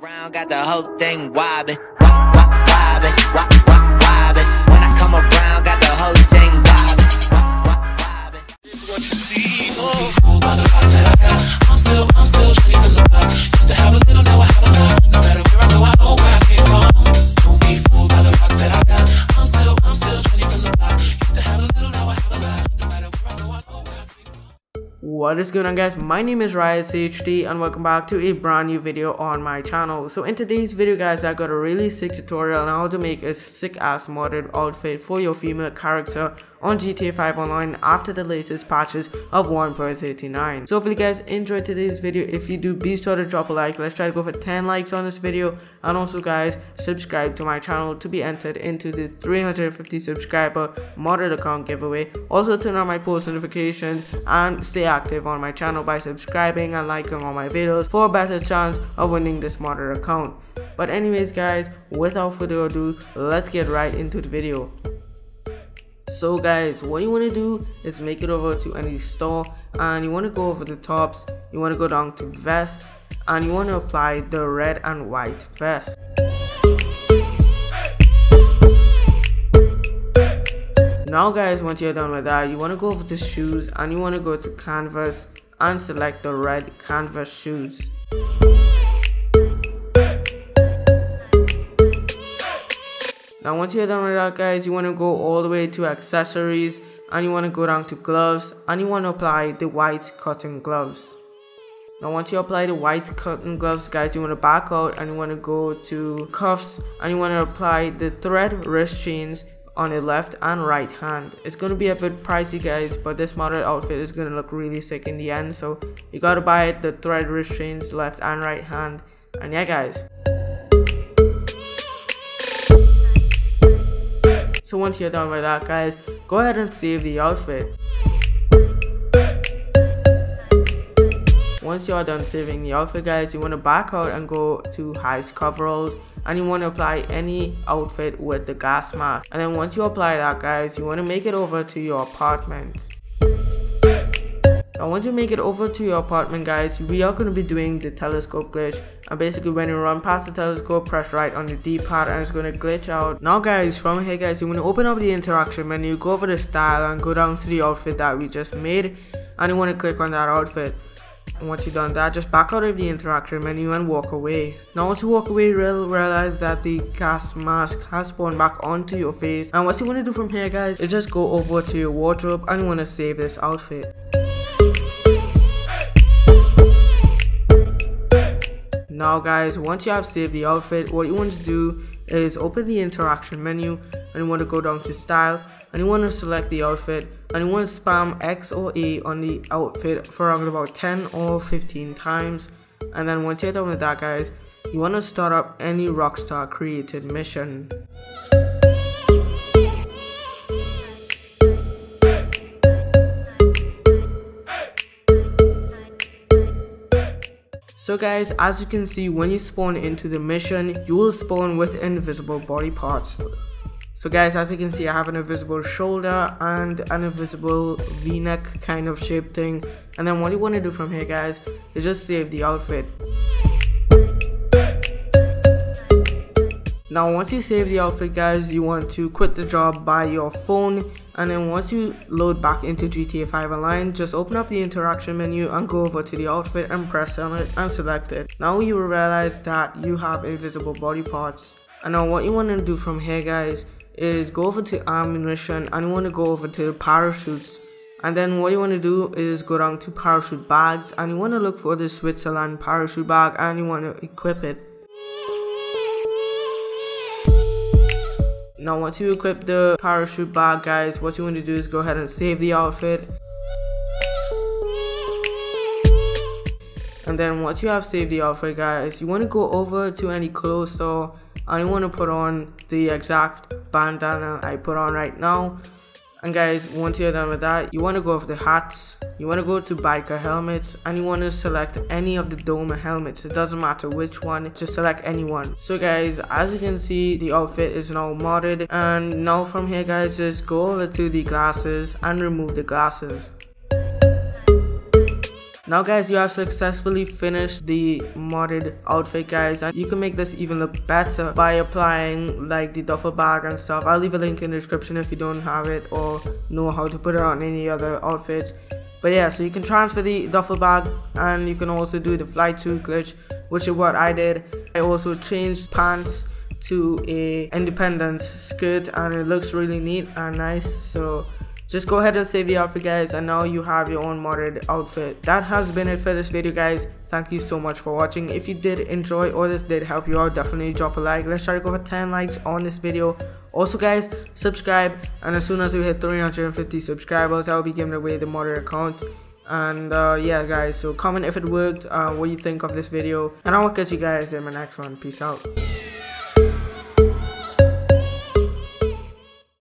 got the whole thing wobbin', wobbin', wobbin'. What is going on guys, my name is RiiotzHD and welcome back to a brand new video on my channel. So in today's video guys, I got a really sick tutorial on how to make a sick ass modded outfit for your female character on GTA 5 Online after the latest patches of 1.39. So hopefully you guys enjoyed today's video. If you do, be sure to drop a like. Let's try to go for 10 likes on this video. And also guys, subscribe to my channel to be entered into the 350 subscriber modded account giveaway. Also turn on my post notifications and stay active on my channel by subscribing and liking all my videos for a better chance of winning this modded account. But anyways guys, without further ado, let's get right into the video. So guys, what you want to do is make it over to any store and you want to go over the tops, you want to go down to vests and you want to apply the red and white vest. Now guys, once you're done with that, you want to go over to shoes and you want to go to canvas and select the red canvas shoes. Now once you're done with that guys, you want to go all the way to accessories and you want to go down to gloves and you want to apply the white cotton gloves. Now once you apply the white cotton gloves guys, you want to back out and you want to go to cuffs and you want to apply the thread wrist chains on the left and right hand. It's going to be a bit pricey guys, but this modded outfit is going to look really sick in the end. So you got to buy the thread wrist chains left and right hand. And yeah guys. So once you're done with that guys, go ahead and save the outfit. Once you're done saving the outfit guys, you want to back out and go to heist coveralls and you want to apply any outfit with the gas mask. And then once you apply that guys, you want to make it over to your apartment. Now once you make it over to your apartment guys, we are going to be doing the telescope glitch and basically when you run past the telescope press right on the D-pad and it's going to glitch out. Now guys from here guys you want to open up the interaction menu, go over to style and go down to the outfit that we just made and you want to click on that outfit. And once you've done that, just back out of the interaction menu and walk away. Now once you walk away, you'll realize that the gas mask has spawned back onto your face. And what you want to do from here guys is just go over to your wardrobe and you want to save this outfit. Now guys, once you have saved the outfit, what you want to do is open the interaction menu and you want to go down to style and you want to select the outfit and you want to spam X or A on the outfit for around about 10 or 15 times and then once you're done with that guys, you want to start up any Rockstar created mission. So guys, as you can see, when you spawn into the mission, you will spawn with invisible body parts. So guys, as you can see, I have an invisible shoulder and an invisible v-neck kind of shape thing. And then what you want to do from here guys, is just save the outfit. Now once you save the outfit guys, you want to quit the job by your phone and then once you load back into GTA 5 Online, just open up the interaction menu and go over to the outfit and press on it and select it. Now you will realize that you have invisible body parts. And now what you want to do from here guys is go over to ammunition and you want to go over to parachutes. And then what you want to do is go down to parachute bags and you want to look for the Switzerland parachute bag and you want to equip it. Now once you equip the parachute bag guys, what you want to do is go ahead and save the outfit. And then once you have saved the outfit guys, you want to go over to any clothes store and you want to put on the exact bandana I put on right now. And guys, once you're done with that, you want to go over the hats, you want to go to biker helmets, and you want to select any of the dome helmets. It doesn't matter which one, just select any one. So guys, as you can see, the outfit is now modded. And now from here guys, just go over to the glasses and remove the glasses. Now guys you have successfully finished the modded outfit guys and you can make this even look better by applying like the duffel bag and stuff. I'll leave a link in the description if you don't have it or know how to put it on any other outfits. But yeah so you can transfer the duffel bag and you can also do the fly to glitch which is what i did. I also changed pants to a independence skirt and it looks really neat and nice so just go ahead and save the outfit guys. And now you have your own modded outfit. That has been it for this video guys. Thank you so much for watching. If you did enjoy or this did help you out definitely drop a like. Let's try to go for 10 likes on this video. Also guys subscribe. And as soon as we hit 350 subscribers i'll be giving away the modded account and uh, yeah guys so comment if it worked uh, what do you think of this video. And i will catch you guys in my next one. Peace out